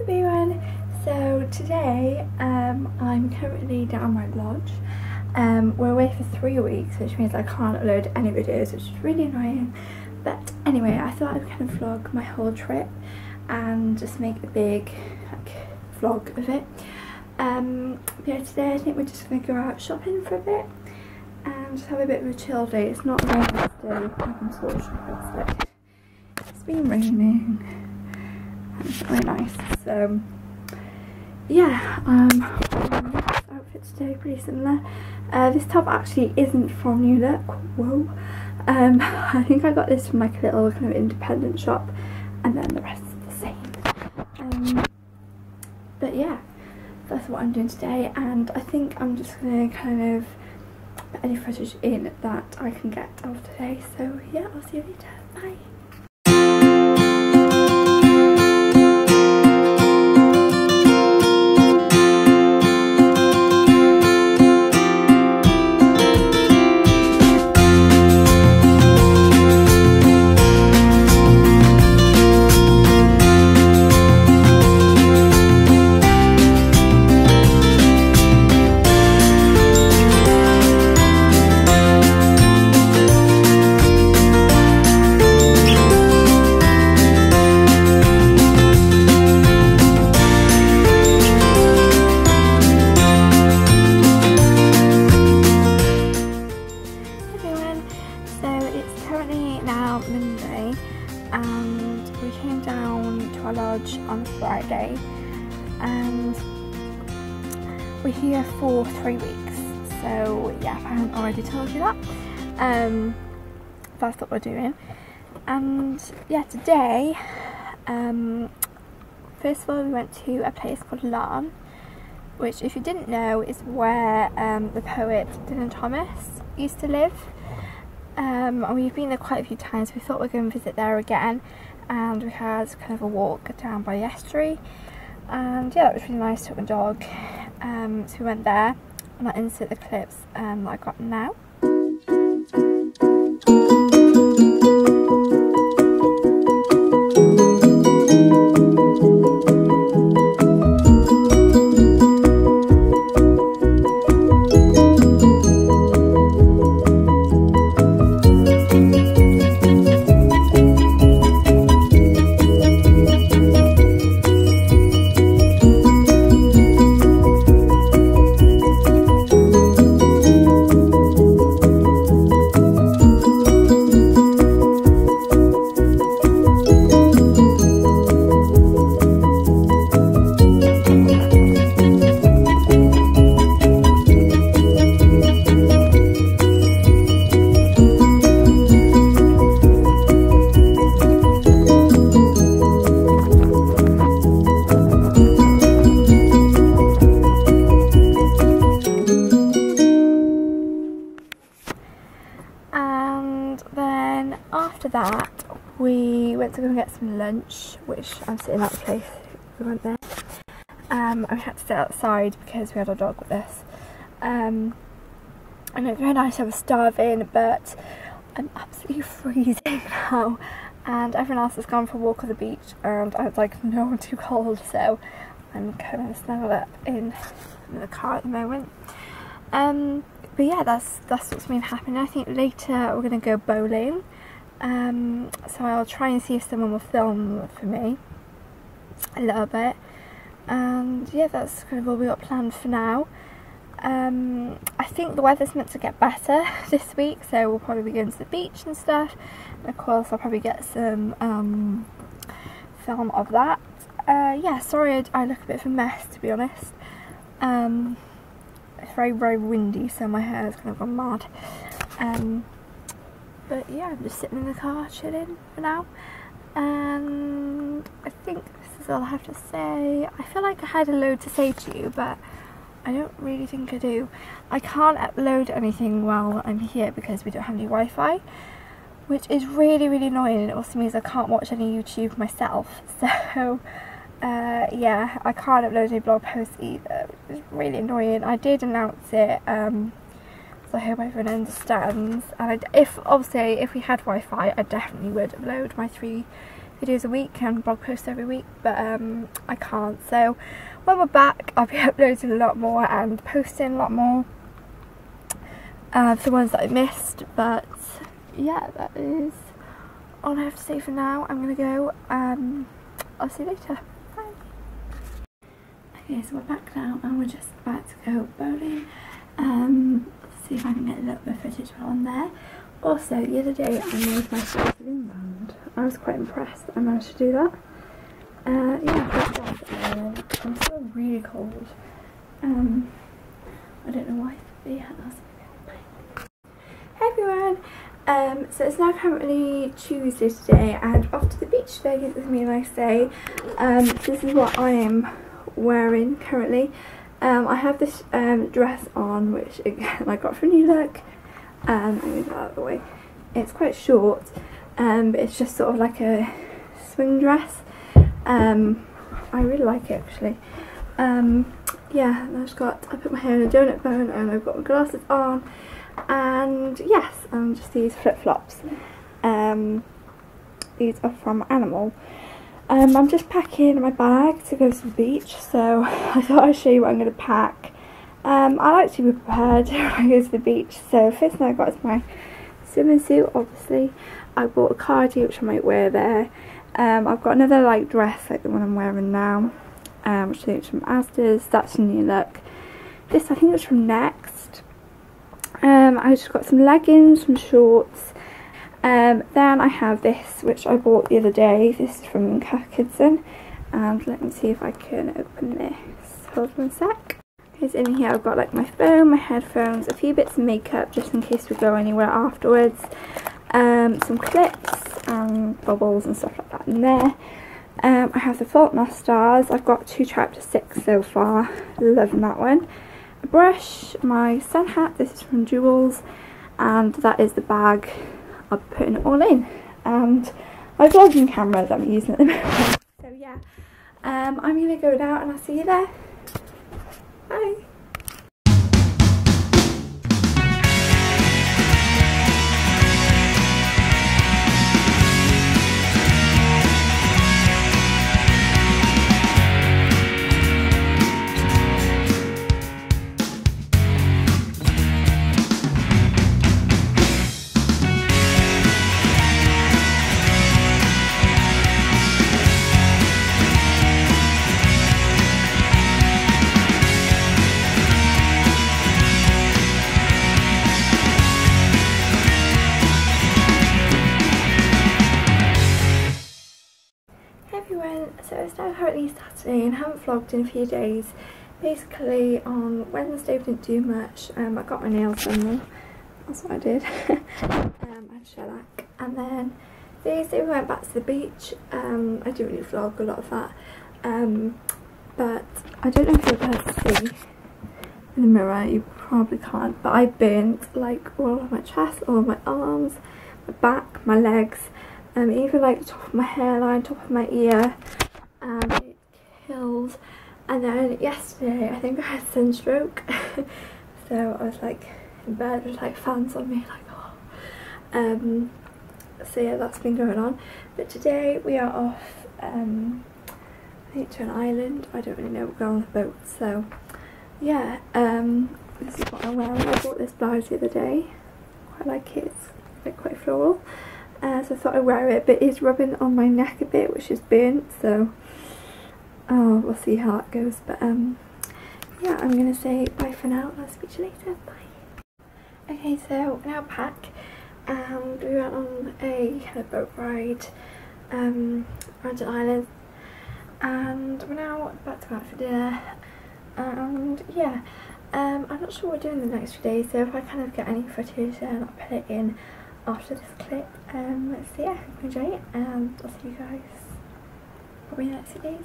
everyone, so today um, I'm currently down my lodge. Um, we're away for three weeks which means I can't upload any videos which is really annoying but anyway I thought I'd kind of vlog my whole trip and just make a big like, vlog of it. Um, yeah today I think we're just going to go out shopping for a bit and just have a bit of a chill day. It's not a very nice day unfortunately it's been raining it's really nice. So yeah, um, outfit today pretty similar. Uh, this top actually isn't from New Look. Whoa. Um, I think I got this from like a little kind of independent shop, and then the rest is the same. Um, but yeah, that's what I'm doing today, and I think I'm just gonna kind of put any footage in that I can get of today. So yeah, I'll see you later. Bye. So yeah, I haven't already told you that. Um, that's what we're doing. And yeah, today, um, first of all we went to a place called Laugharne which if you didn't know is where um, the poet Dylan Thomas used to live. Um, and we've been there quite a few times. We thought we'd go and visit there again. And we had kind of a walk down by the estuary. And yeah that was really nice. Took my dog. Um, so we went there I'll insert the clips um, that I got now went to go and get some lunch which I'm sitting at the place we went there um, and we had to sit outside because we had our dog with us um, and it was very nice I was starving but I'm absolutely freezing now and everyone else has gone for a walk on the beach and I was like no I'm too cold so I'm kind of snuggled up in, in the car at the moment um, but yeah, that's that's what's been happening. I think later we're gonna go bowling. Um, so I'll try and see if someone will film for me a little bit. And yeah, that's kind of all we got planned for now. Um, I think the weather's meant to get better this week, so we'll probably be going to the beach and stuff. And of course, I'll probably get some um, film of that. Uh, yeah, sorry I, I look a bit of a mess to be honest. Um, it's very very windy so my hair has kind of gone mad um, but yeah I'm just sitting in the car chilling for now. And I think this is all I have to say. I feel like I had a load to say to you but I don't really think I do. I can't upload anything while I'm here because we don't have any Wi-Fi which is really really annoying. And it also means I can't watch any YouTube myself. So uh, yeah, I can't upload any blog posts either, is really annoying. I did announce it, um, I hope everyone understands. And I, if, obviously, if we had Wi-Fi, I definitely would upload my three videos a week and blog posts every week but um, I can't. So when we're back I'll be uploading a lot more and posting a lot more uh, the ones that I missed. But yeah that is all I have to say for now. I'm gonna go um, I'll see you later. Bye. Okay so we're back now and we're just about to go bowling. Um, see if I can get a little bit of footage on there also the other day I made my first balloon band I was quite impressed I managed to do that uh, yeah, I'm still really cold. Um, I don't know why, but yeah, that's Hey everyone! Um, so it's now currently Tuesday today and off to the beach today because it's a really nice day. Um, this is what I am wearing currently. Um, I have this um, dress on which again I got from New Look. Um, I'm move that out of the way. It's quite short um, but it's just sort of like a swing dress. Um, I really like it actually. Um, yeah, I've got, I put my hair in a donut bone and I've got my glasses on and yes, and just these flip-flops. Um, these are from Animal. Um, I'm just packing my bag to go to the beach, so I thought I'd show you what I'm going to pack. Um, I like to be prepared when I go to the beach, so first thing I got is my swimming suit, obviously. I bought a cardi which I might wear there. Um, I've got another like dress like the one I'm wearing now, um, which I think is from Asda's. That's a new look. This I think is from Next. Um, I just got some leggings, some shorts. Um, then I have this, which I bought the other day. This is from Cath Kidston. And let me see if I can open this. Hold on a sec. Because in here I've got like my phone, my headphones, a few bits of makeup just in case we go anywhere afterwards. Um, some clips and bubbles and stuff like that in there. Um, I have the Fault Stars. I've got two chapter six so far. Loving that one. A brush, my sun hat. This is from Joules, and that is the bag I'm putting it all in. And my vlogging camera that I'm using at the moment. So yeah, um, I'm gonna go now, and I'll see you there. Bye. Vlogged in a few days. Basically on Wednesday we didn't do much, um, I got my nails done though, that's what I did. um, I had shellac. And then Thursday we went back to the beach, um, I didn't really vlog a lot of that, um, but I don't know if you're able to see in the mirror, you probably can't, but I burnt like all of my chest, all of my arms, my back, my legs, um, even like the top of my hairline, top of my ear, and And then yesterday, I think I had sunstroke, so I was like in bed with like fans on me, like oh. Um, so yeah, that's been going on. But today we are off, um, I think to an island. I don't really know. We're going on a boat, so yeah. Um, this is what I'm wearing. I bought this blouse the other day. Quite like it. It's quite floral. Uh, so I thought I'd wear it, but it's rubbing on my neck a bit, which is burnt. So oh, we'll see how it goes. But um, yeah, I'm gonna say bye for now. I'll speak to you later. Bye. Okay, so we now back, and we went on a, boat ride um, around an island, and we're now about to go out for dinner. And yeah, um, I'm not sure what we're doing the next few days. So if I kind of get any footage, then I'll put it in after this clip. Um, so yeah, hope you enjoy it, and I'll see you guys probably in the next few days.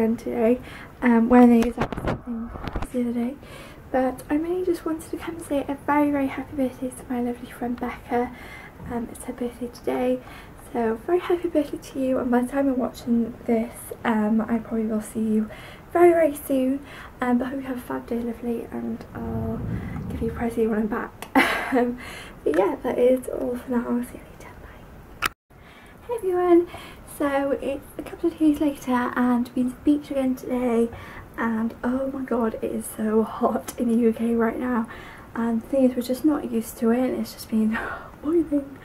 Again today. Um, when the exact same thing as the other day. But I mainly just wanted to come and say a very, very happy birthday to my lovely friend Becca. Um, it's her birthday today. So very happy birthday to you and by the time you're watching this um, I probably will see you very very soon um, but I hope you have a fab day lovely and I'll give you a present when I'm back. um, but yeah that is all for now, I'll see you later, bye. Hey everyone, so it's a couple of days later and been to the beach again today and oh my god it is so hot in the UK right now and the thing is we're just not used to it, it's just been boiling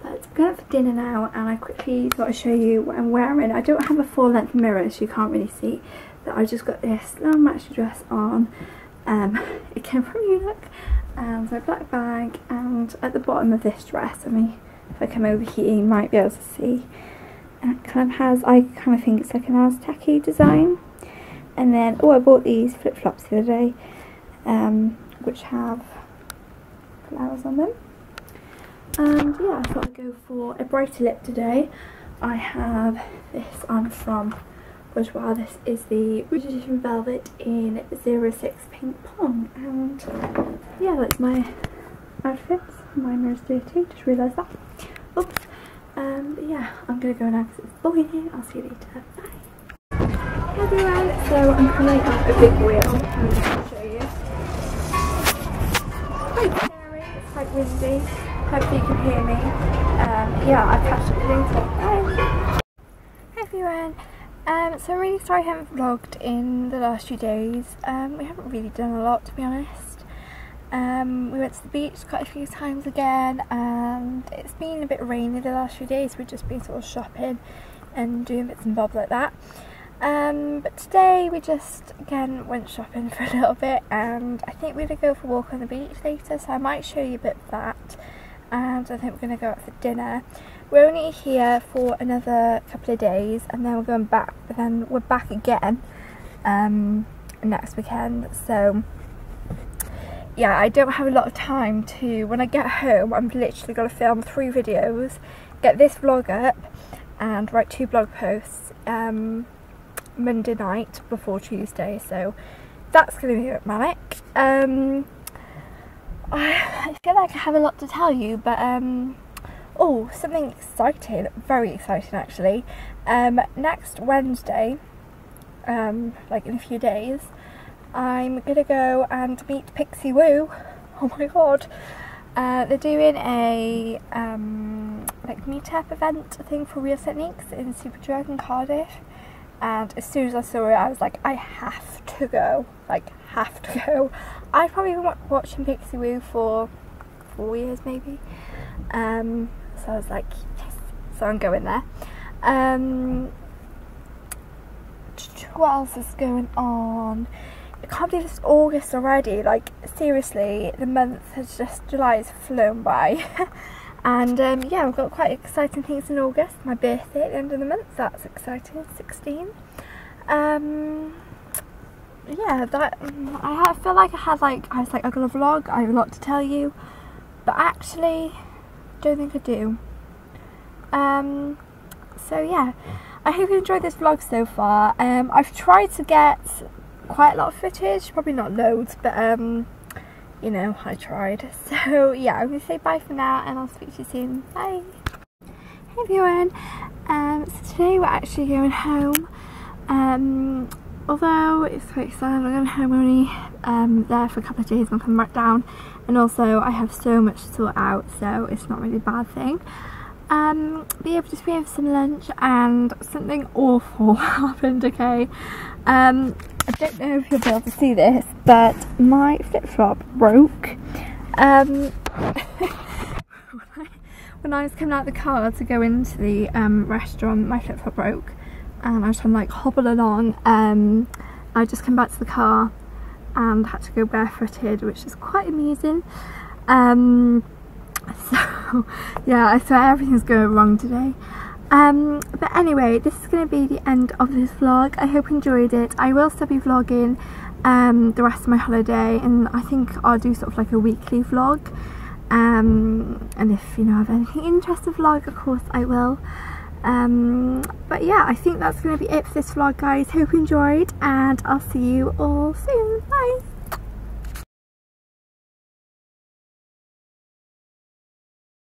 but I'm going out for dinner now and I quickly thought I'd show you what I'm wearing. I don't have a full length mirror so you can't really see but I just got this long matchy dress on. Um, it came from Uniq and my black bag and at the bottom of this dress, I mean if I come over here you might be able to see it kind of has, I kind of think it's like an Aztec design. And then, oh I bought these flip-flops the other day um, which have flowers on them. And yeah I thought I'd go for a brighter lip today. I have this on from Bourjois this is the Rouge Edition Velvet in 06 Pink Pong and yeah that's my outfit my mirror's dirty just realised that. Oops but yeah I'm gonna go now because it's boiling here I'll see you later bye everyone so I'm coming up a big wheel I'm going to show you it's quite scary it's quite windy Hopefully you can hear me. Um, yeah, I'll catch up later. Bye! Hey everyone! Um, so I'm really sorry I haven't vlogged in the last few days. Um, we haven't really done a lot to be honest. Um, we went to the beach quite a few times again and it's been a bit rainy the last few days. We've just been sort of shopping and doing bits and bobs like that. Um, but today we just again went shopping for a little bit and I think we're going to go for a walk on the beach later so I might show you a bit of that and I think we're going to go out for dinner. We're only here for another couple of days and then we're going back, but then we're back again um, next weekend. So yeah, I don't have a lot of time to, when I get home, I'm literally going to film three videos, get this vlog up and write two blog posts um, Monday night before Tuesday. So that's going to be a bit manic. Um, I feel like I have a lot to tell you, but um, oh, something exciting, very exciting actually. Um, next Wednesday, um, like in a few days, I'm gonna go and meet Pixiwoo. Oh my god. Uh, they're doing a um, like meetup event thing for Real Techniques in Superdrug in Cardiff. And as soon as I saw it I was like I have to go. Like have to go. I've probably been watching Pixiwoo for four years maybe. Um, so I was like yes. So I'm going there. Um, what else is going on I can't believe it's August already like seriously the month has just July has flown by and um, yeah I've got quite exciting things in August my birthday at the end of the month that's exciting 16 um, yeah, that I feel like I had like I was like I'm gonna vlog. I have a lot to tell you, but actually, don't think I do. Um, so yeah, I hope you enjoyed this vlog so far. Um, I've tried to get quite a lot of footage, probably not loads, but um, you know, I tried. So yeah, I'm gonna say bye for now, and I'll speak to you soon. Bye. Hey everyone. Um, so today we're actually going home. Um, although it's quite sad, I'm going home only um, there for a couple of days I'll come back down and also I have so much to sort out so it's not really a bad thing. Um, but yeah, just we have some lunch and something awful happened, okay? Um, I don't know if you'll be able to see this, but my flip-flop broke. Um, when I was coming out of the car to go into the um, restaurant, my flip-flop broke. And I was trying to like hobble along. Um, I just came back to the car and had to go barefooted which is quite amusing. Um, so yeah I swear everything's going wrong today um, but anyway this is going to be the end of this vlog I hope you enjoyed it I will still be vlogging um, the rest of my holiday and I think I'll do sort of like a weekly vlog um, and if you know I have anything interesting vlog of course I will Um, but yeah, I think that's going to be it for this vlog guys. Hope you enjoyed and I'll see you all soon. Bye!